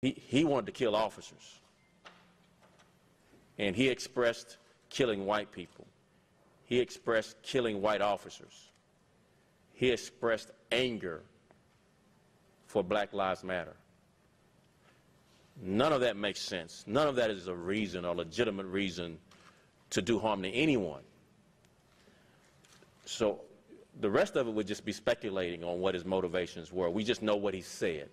He, he wanted to kill officers. And he expressed killing white people. He expressed killing white officers. He expressed anger for Black Lives Matter. None of that makes sense. None of that is a reason or legitimate reason to do harm to anyone. So the rest of it would just be speculating on what his motivations were. We just know what he said.